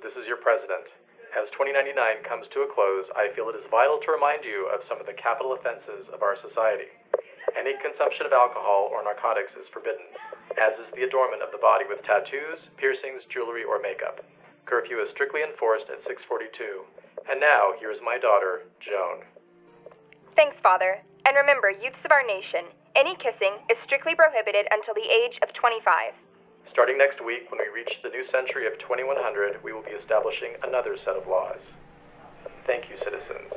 this is your president. As 2099 comes to a close, I feel it is vital to remind you of some of the capital offenses of our society. Any consumption of alcohol or narcotics is forbidden, as is the adornment of the body with tattoos, piercings, jewelry, or makeup. Curfew is strictly enforced at 642. And now, here is my daughter, Joan. Thanks, Father. And remember, youths of our nation, any kissing is strictly prohibited until the age of 25. Starting next week, when we reach the new century of 2100, we will be establishing another set of laws. Thank you, citizens.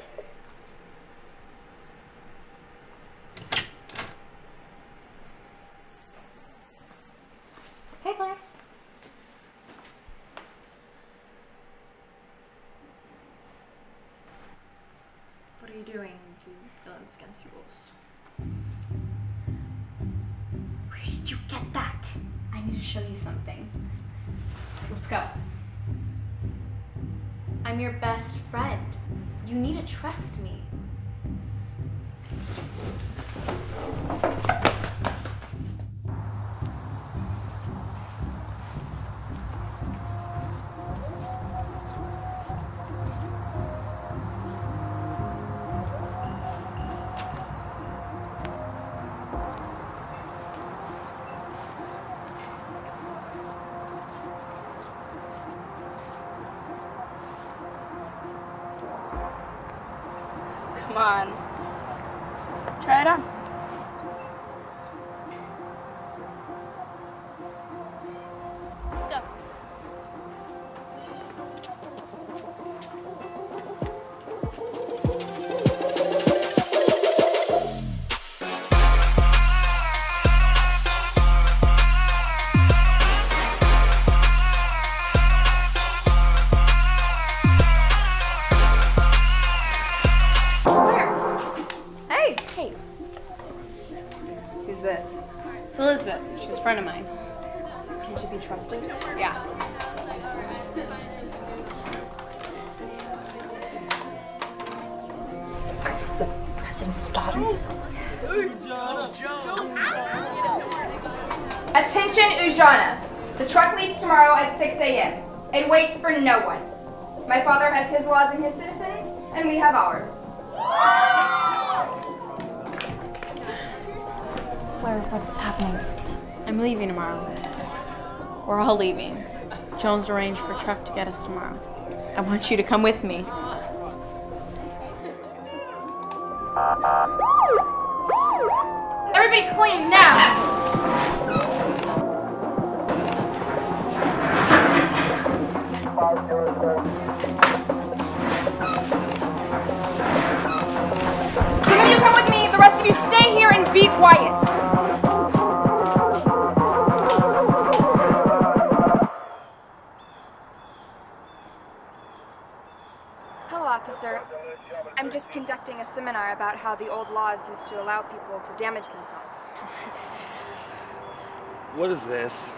Hey, Blair. What are you doing, you villains against the rules? Where did you get that? I need to show you something. Let's go. I'm your best friend. You need to trust me. Come on. Try it on. She be trusted? Yeah. The president's daughter. Attention, Ujana. The truck leaves tomorrow at 6 a.m. It waits for no one. My father has his laws and his citizens, and we have ours. Blair, what's happening? I'm leaving tomorrow. We're all leaving. Joan's arranged for a truck to get us tomorrow. I want you to come with me. Everybody clean now! Conducting a seminar about how the old laws used to allow people to damage themselves. What is this?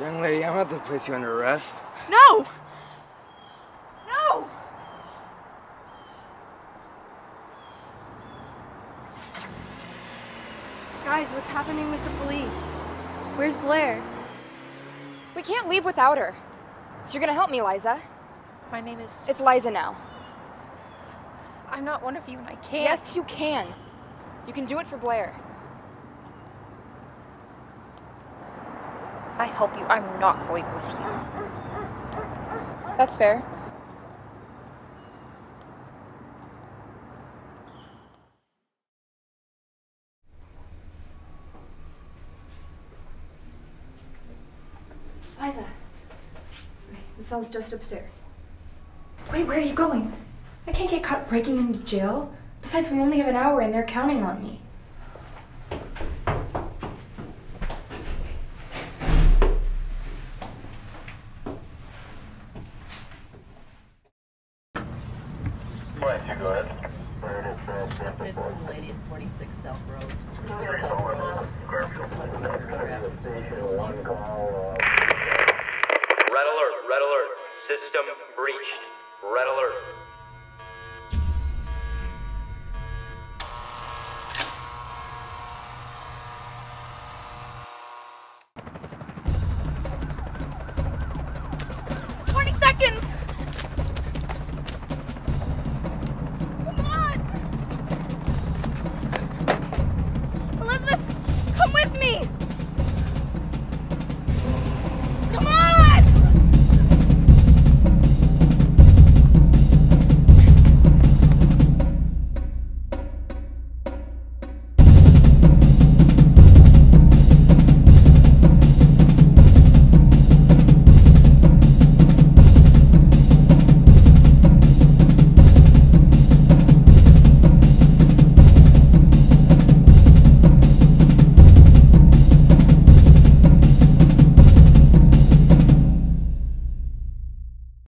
Young lady, I'm about to place you under arrest. No! No! Guys, what's happening with the police? Where's Blair? We can't leave without her. So you're gonna help me, Liza. My name is. It's Liza now. I'm not one of you and I can't. Yes, you can. You can do it for Blair. I help you. I'm not going with you. That's fair. Liza. Okay, the cell's just upstairs. Wait, where are you going? I can't get caught breaking into jail. Besides, we only have an hour and they're counting on me. Why you go ahead? It's a lady at 46 South Road. 46 South Road. Red alert, red alert. System breached. Red alert.